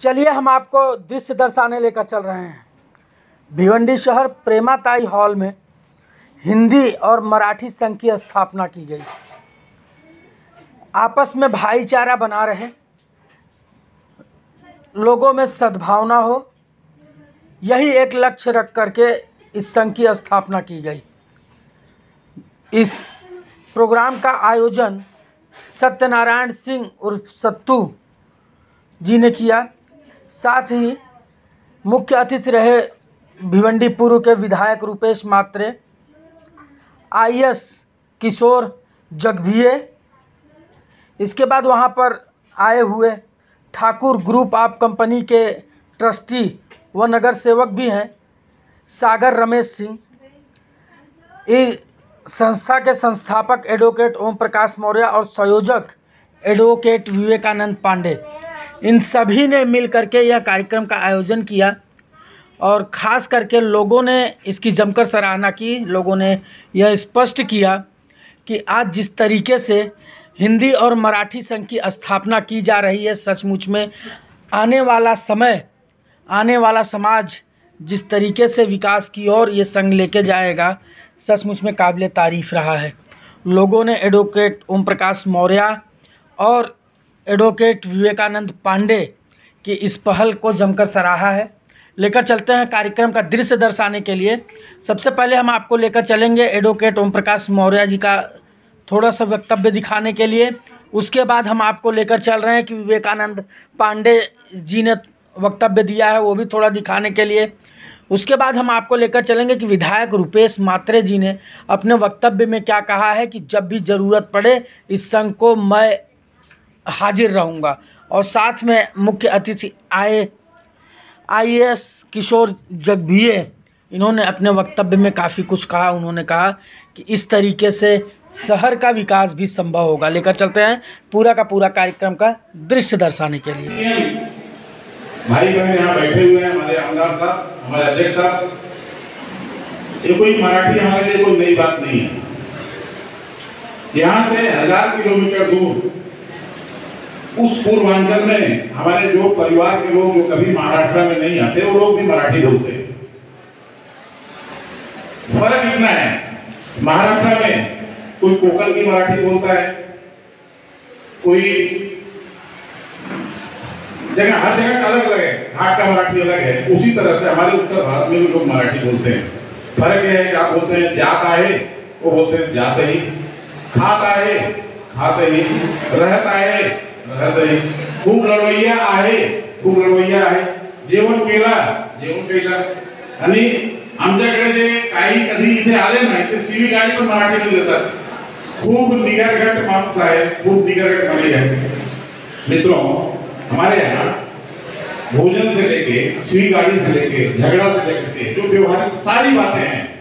चलिए हम आपको दृश्य दर्शाने लेकर चल रहे हैं। भिवंडी शहर प्रेमाताई हॉल में हिंदी और मराठी संघ की स्थापना की गई। आपस में भाईचारा बना रहे। लोगों में सद्भावना हो। यही एक लक्ष्य रख करके इस संघ की स्थापना की गई। इस प्रोग्राम का आयोजन सत्यनारायण सिंह उर्फ़ सत्तू जी ने किया। साथ ही मुख्य अतिथि रहे भिवंडी पूर्व के विधायक रूपेश मात्रे आईएस किशोर जगभिये, इसके बाद वहाँ पर आए हुए ठाकुर ग्रुप ऑफ़ कंपनी के ट्रस्टी व नगर सेवक भी हैं, सागर रमेश सिंह। इस संस्था के संस्थापक एडवोकेट ओम प्रकाश मौर्य और संयोजक एडवोकेट विवेकानंद पांडे। इन सभी ने मिल करके यह कार्यक्रम का आयोजन किया और ख़ास करके लोगों ने इसकी जमकर सराहना की, लोगों ने यह स्पष्ट किया कि आज जिस तरीके से हिंदी और मराठी संघ की स्थापना की जा रही है, सचमुच में आने वाला समय, आने वाला समाज जिस तरीके से विकास की ओर ये संघ लेके जाएगा, सचमुच में काबिल तारीफ़ रहा है। लोगों ने एडवोकेट ओम प्रकाश मौर्य और एडवोकेट विवेकानंद पांडे की इस पहल को जमकर सराहा है। लेकर चलते हैं कार्यक्रम का दृश्य दर्शाने के लिए। सबसे पहले हम आपको लेकर चलेंगे एडवोकेट ओम प्रकाश मौर्य जी का थोड़ा सा वक्तव्य दिखाने के लिए। उसके बाद हम आपको लेकर चल रहे हैं कि विवेकानंद पांडे जी ने वक्तव्य दिया है, वो भी थोड़ा दिखाने के लिए। उसके बाद हम आपको लेकर चलेंगे कि विधायक रुपेश मात्रे जी ने अपने वक्तव्य में क्या कहा है कि जब भी ज़रूरत पड़े इस संघ को मैं हाजिर रहूँगा। और साथ में मुख्य अतिथि आए आईएएस किशोर जगभिये। इन्होंने अपने वक्तव्य में काफ़ी कुछ कहा। उन्होंने कहा कि इस तरीके से शहर का विकास भी संभव होगा। लेकर चलते हैं पूरा का पूरा कार्यक्रम का दृश्य दर्शाने के लिए। भाई बहन यहाँ बैठे हुए हैं, हमारे आमदार साहब, हमारे अध्यक्ष साहब। ये कोई मराठी हमारे लिए कोई नई बात नहीं है। यहाँ से हज़ार किलोमीटर दूर उस पूर्वांचल में हमारे जो परिवार के लोग जो कभी महाराष्ट्र में नहीं आते, वो लोग भी मराठी बोलते हैं फ़र्क इतना है, महाराष्ट्र में कोई कोकल की मराठी बोलता है, कोई जगह, हर जगह अलग अलग है घाट का मराठी अलग है, उसी तरह से हमारे उत्तर भारत में भी लोग मराठी बोलते हैं। फ़र्क यह है कि आप बोलते हैं, जात है वो बोलते हैं, जात ही। खाता है खाते ही। रहता आहे ही खूप लढवय्या आहे खूप ते सीवी गाडी पण मराठीतून देतात. खूप निगरगट माणूस आहे, खूप निगरगट मालिक आहे. मित्रों, हमारे यहाँ भोजन से लेके सुई गाड़ी से लेके, झगड़ा से लेके जो व्यवहारिक सारी बातें हैं,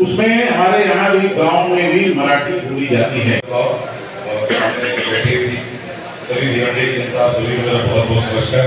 उसमें हमारे यहाँ भी गाँव में भी मराठी बोली जाती है। बैठी हुई सभी भिवंडी की जनता सभी मेरा बहुत बहुत नमस्कार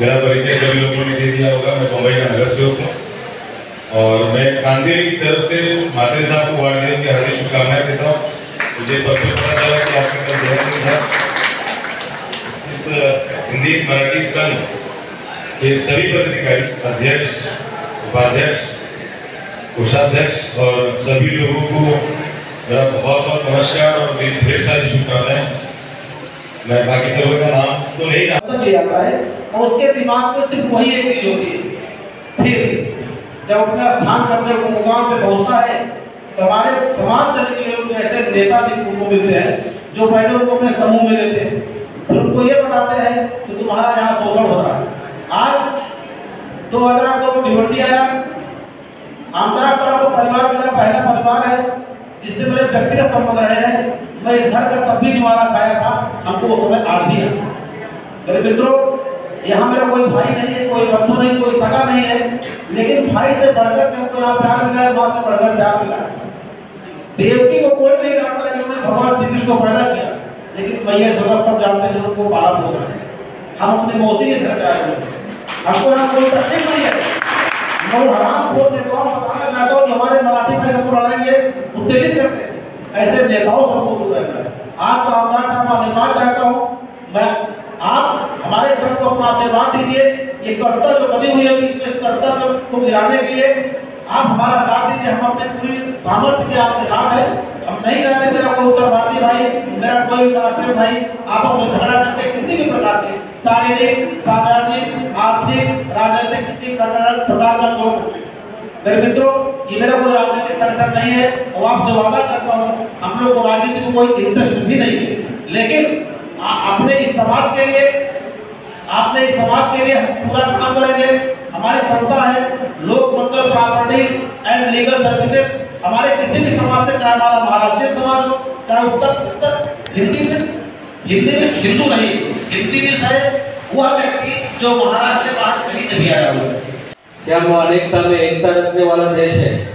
मेरा परिचय सभी लोगों ने दे दिया होगा। मैं मुंबई का नगर सेवक हूँ। और मैं कांदेरी की तरफ़ से माते साहब को वार्ड की हार्दिक शुभकामनाएँ देता हूँ। मुझे पता चला कि आपके कल जन्मदिन था हिंदी मराठी संघ के सभी पदाधिकारी, अध्यक्ष, उपाध्यक्ष, कोषाध्यक्ष और सभी लोगों को मेरा बहुत बहुत नमस्कार और मेरी ढेर सारी शुभकामनाएँ। बाकी सबों का नाम तो समझ जाता है? और उसके दिमाग में सिर्फ़ वही एक चीज़ होती है। फिर जब अपना स्थान करने को मुकाम पे पहुँचता है तो हमारे समाज से निकले लोग ऐसे नेता देखने को मिलते हैं, जो पहले उनको अपने समूह में लेते हैं। फिर उनको ये बताते हैं कि तुम्हारा यहाँ शोषण हो रहा है। आज दो हज़ार दो में भिवंडी आया। आमदार का परिवार मेरा पहला परिवार है, जिससे मेरे व्यक्तिगत संबंध रहे हैं। मैं घर का तब भी निवाला खाया था, हमको उस समय आज भी है मेरे मित्रों, यहाँ मेरा कोई भाई नहीं है, कोई बंधु नहीं, कोई सगा नहीं है, लेकिन भाई से बढ़कर के हमको यहाँ प्यार मिला है माँ से बढ़कर प्यार मिला। देवकी को कोई नहीं जानता लेकिन उन्होंने भगवान श्री कृष्ण को पैदा किया, लेकिन भैया जगह सब जानते हैं उनको पाला पोसा है। हम अपने मौसी के घर पे आए हमको यहाँ कोई तकलीफ़ नहीं है। हराम खोर नेताओं को बताना कि हमारे मराठी भाई हमको लड़ाएँगे उत्तेजित करते ऐसे नेताओं से हमको दूर रहना है आपका आमदार धन्यवाद चाहता हूँ। मैं, आप हमारे सबको अपना आशीर्वाद दीजिए। ये कर्तव्य जो बनी हुई है इस कर्तव्य को गिराने के लिए आप हमारा साथ दीजिए। हम अपने पूरी सामर्थ्य के आपके साथ है। हम नहीं चाहते मेरा कोई उत्तर भारतीय भाई, मेरा कोई राष्ट्रीय भाई आपस में झगड़ा करके किसी भी प्रकार के शारीरिक, सामाजिक, आर्थिक, राजनीतिक किसी प्रकार का चोट मेरे मित्रों ये मेरा कोई राजनीतिक संगठन नहीं है, और आपसे वादा करता हूँ हम लोग को राजनीति में कोई इंटरेस्ट भी नहीं है। लेकिन अपने इस समाज के लिए आपने इस समाज के लिए पूरा काम करेंगे। हमारी संस्था है, Lok Mangal properties and legal services हमारे किसी भी समाज से, चाहे हमारा महाराष्ट्रीय समाज हो, चाहे उत्तर उत्तर, हिंदी में हिंदी में हिंदू नहीं, हिंदी में है, वह व्यक्ति जो महाराष्ट्र के बाहर कहीं से भी आया हुआ है। कि हम अनेकता में एकता रखने वाला देश है।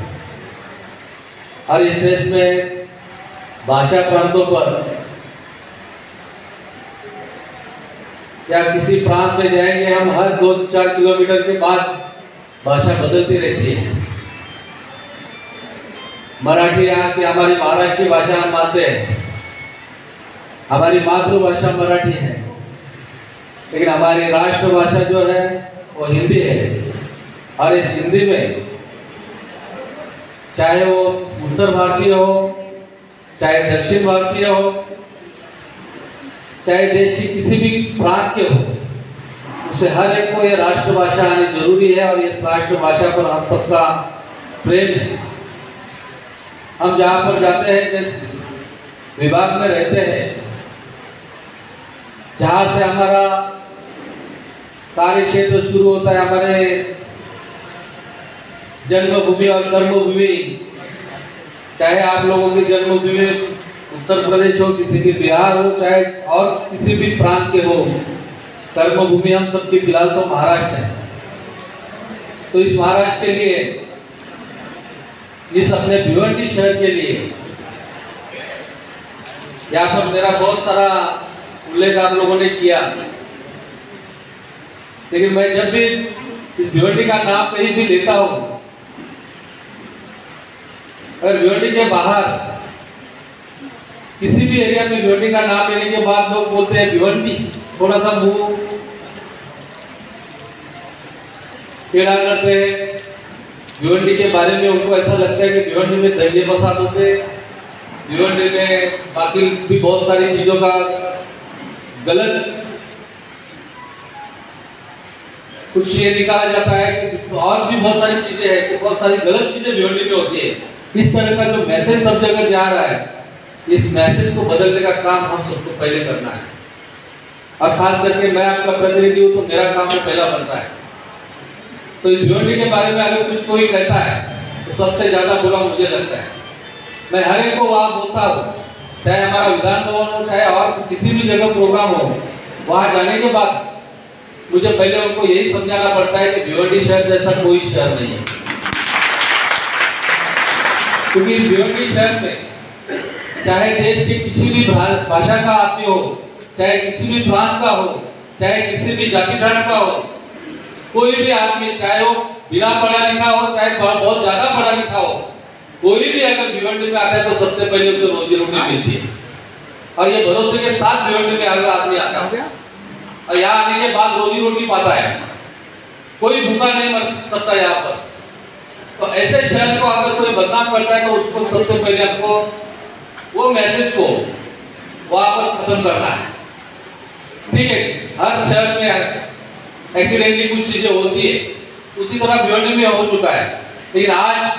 और इस देश में भाषा प्रांतों पर या किसी प्रांत में जाएँगे, हम हर दो चार किलोमीटर के बाद भाषा बदलती रहती है। मराठी यहाँ की हमारी महाराष्ट्रीय भाषा हम मानते हैं। हमारी मातृभाषा मराठी है। लेकिन हमारी राष्ट्रभाषा जो है, वो हिंदी है। और इस हिंदी में, चाहे वो उत्तर भारतीय हो, चाहे दक्षिण भारतीय हो, चाहे देश की किसी भी प्रांत के हो, उसे हर एक को ये राष्ट्रभाषा आनी ज़रूरी है और इस राष्ट्रभाषा पर हम सबका प्रेम है। हम जहाँ पर जाते हैं, जिस विभाग में रहते हैं, जहाँ से हमारा कार्य क्षेत्र शुरू होता है, हमारे जन्मभूमि और कर्मभूमि चाहे आप लोगों की जन्मभूमि उत्तर प्रदेश हो, किसी भी बिहार हो, चाहे और किसी भी प्रांत के हो कर्मभूमि हम सबकी फ़िलहाल तो महाराष्ट्र है। तो इस महाराष्ट्र के लिए, इस अपने भिवंडी शहर के लिए, यहाँ पर मेरा बहुत सारा उल्लेख आप लोगों ने किया। लेकिन मैं जब भी इस भिवंडी का नाम कहीं भी लेता हूँ अगर भिवंडी के बाहर किसी भी एरिया में भिवंडी का नाम लेने के बाद लोग बोलते हैं भिवंडी, थोड़ा सा मुँह टेढ़ा करते हैं। भिवंडी के बारे में उनको ऐसा लगता है कि भिवंडी में दंगे फसाद होते भिवंडी में बाकी भी बहुत सारी चीज़ों का गलत कुछ ये निकाला जाता है कि और भी बहुत सारी चीज़ें हैं बहुत सारी गलत चीज़ें भिवंडी में होती है। इस तरह का जो मैसेज सब जगह जा रहा है, इस मैसेज को बदलने का काम हम सबको पहले करना है। और खास करके मैं आपका प्रतिनिधि हूँ तो मेरा काम तो पहला बनता है। तो इस भिवंडी के बारे में अगर कुछ कोई कहता है तो सबसे ज़्यादा बुरा मुझे लगता है। मैं हर एक को वहाँ बोलता हूँ, चाहे हमारा विधान भवन हो, चाहे और किसी भी जगह प्रोग्राम हो, वहाँ जाने के बाद मुझे पहले उनको यही समझाना पड़ता है कि भिवंडी शहर जैसा कोई शहर नहीं है। क्योंकि भिवंडी शहर में चाहे देश के किसी भी भाषा का आदमी हो चाहे किसी भी प्रांत का हो चाहे किसी भी जाति धर्म का हो कोई भी आदमी चाहे वो बिना पढ़ा लिखा हो चाहे बहुत ज़्यादा पढ़ा लिखा हो कोई भी अगर भिवंडी में आता है तो सबसे पहले उसे रोजी रोटी मिलती है। और ये भरोसे के साथ भिवंडी में अगर आदमी आता है। और यहाँ आने के बाद रोजी रोटी पाता है। कोई भूखा नहीं मर सकता यहाँ पर। तो ऐसे शहर को अगर कोई बदनाम करता है तो उसको सबसे पहले आपको वो मैसेज को वहाँ पर खत्म करना है। ठीक है? हर शहर में एक्सीडेंटली कुछ चीज़ें होती है। उसी तरह भिवंडी में हो चुका है। लेकिन आज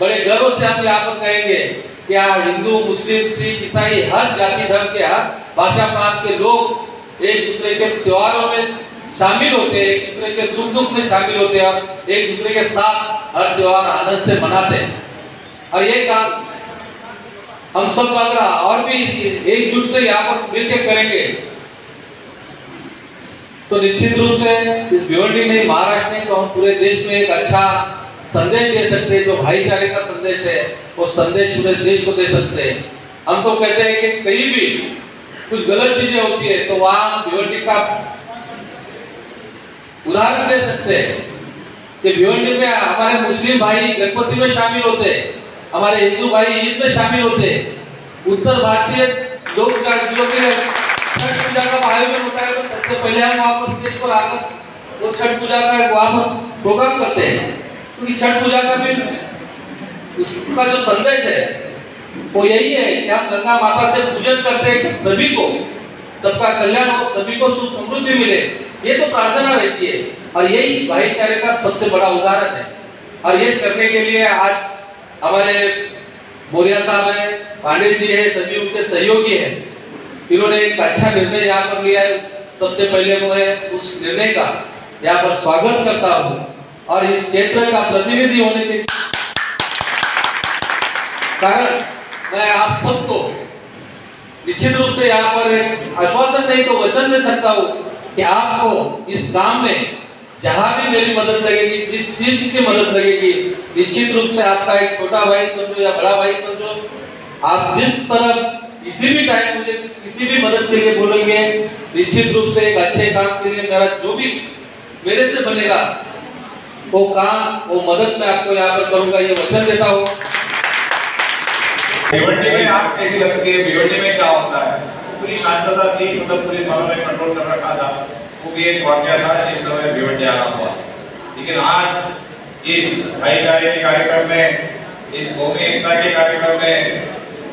बड़े गर्व से हम यहाँ पर कहेंगे कि यहाँ हिंदू, मुस्लिम, सिख, ईसाई, हर जाति, धर्म के, हर भाषा, प्रांत के लोग एक दूसरे के त्योहारों में शामिल होते हैं एक दूसरे के सुख दुख में शामिल होते हैं एक दूसरे के साथ हर त्योहार आनंद से मनाते हैं। और ये काम हम सब अगर और भी एकजुट से यहाँ पर मिलकर करेंगे। तो निश्चित रूप से इस भिवंडी नहीं महाराष्ट्र नहीं तो हम पूरे देश में एक अच्छा संदेश दे सकते हैं, जो भाईचारे का संदेश है, वो संदेश पूरे देश को दे सकते हैं। हम तो कहते हैं कि कहीं भी कुछ गलत चीज़ें होती है तो वहाँ भिवंडी का उदाहरण दे सकते हैं। कि में हमारे मुस्लिम भाई गणपति में शामिल होते हैं, हमारे हिंदू भाई ईद में शामिल होते हैं। उत्तर भारतीय लोग छठ पूजा का आयोजन होता है तो सबसे पहले हम वहाँ पर स्टेज पर आकर वो छठ पूजा का वहाँ पर प्रोग्राम करते हैं। क्योंकि छठ पूजा का भी उसका जो संदेश है, वो यही है कि हम गंगा माता से पूजन करते हैं सभी को, सबका कल्याण हो, सभी को सुख समृद्धि मिले। ये तो प्रार्थना रहती है। और यही भाईचारे का सबसे बड़ा उदाहरण है। और ये करने के लिए आज हमारे बोरिया साहब है, पांडे जी है, सभी उनके सहयोगी है। इन्होंने एक अच्छा निर्णय यहाँ पर लिया है। सबसे पहले मैं उस निर्णय का यहाँ पर स्वागत करता हूँ। और इस क्षेत्र का प्रतिनिधि होने के कारण मैं आप सबको निश्चित रूप से यहाँ पर आश्वासन नहीं तो वचन दे सकता हूँ। कि आपको इस काम में जहाँ भी मेरी मदद लगेगी जिस चीज़ की मदद लगेगी, निश्चित रूप से आपका एक छोटा भाई समझो या बड़ा भाई समझो आप जिस तरह किसी भी टाइम मुझे किसी भी मदद के लिए बोलेंगे, निश्चित रूप से एक अच्छे काम के लिए मेरा जो भी मेरे से बनेगा, वो काम, वो मदद मैं आपको यहाँ पर करूँगा, ये वचन देता हूँ। भिवंडी में आग कैसी लगती है? भिवंडी में क्या होता है? पूरी शांतता थी मतलब पुलिस वालों ने कंट्रोल कर रखा था। वो भी एक वाक्य था, जिस समय भिवंडी आना हुआ। लेकिन आज इस भाईचारे के कार्यक्रम में, इस कौमी एकता के कार्यक्रम में,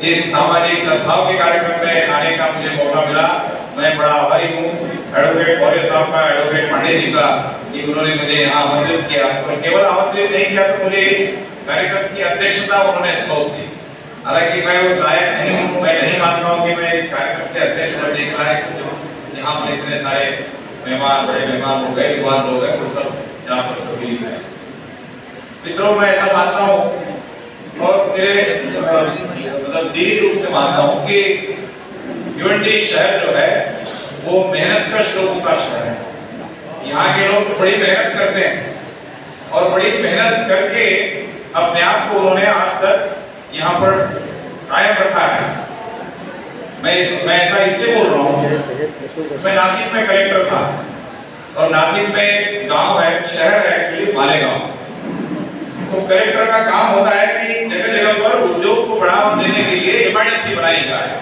इस सामाजिक सद्भाव के कार्यक्रम में आने का मुझे मौका मिला। मैं बड़ा आभारी हूँ। एडवोकेट गौरे साहब का एडवोकेट पांडे जी का, कि उन्होंने मुझे यहाँ आमंत्रित किया। और केवल आमंत्रित नहीं किया तो मुझे इस कार्यक्रम की अध्यक्षता उन्होंने सौंप दी। हालाँकि मैं उस लायक नहीं हूँ, मैं नहीं मानता हूँ कि मैं इस कार्यक्रम के अध्यक्ष बनने के लायक हूँ यहाँ पर इतने सारे मेहमान, बड़े मेहमान हो गए लोग हैं, वो सब यहाँ पर सभी हैं। मित्रों, मैं ऐसा मानता हूँ और मेरे मतलब दीर्घ रूप से मानता हूँ कि भिवंडी शहर जो है, वो मेहनत कश लोगों का शहर है। यहाँ के लोग बड़ी मेहनत करते हैं और बड़ी मेहनत करके अपने आप को उन्होंने आज तक यहाँ पर कायम रखा है। मैं इस, मैं ऐसा इसलिए बोल रहा हूँ, मैं नासिक में कलेक्टर था और नासिक में गाँव है, शहर है एक्चुअली मालेगांव तो कलेक्टर का काम होता है कि जगह जगह पर उद्योग को बढ़ावा देने के लिए इमरजेंसी बनाई जाए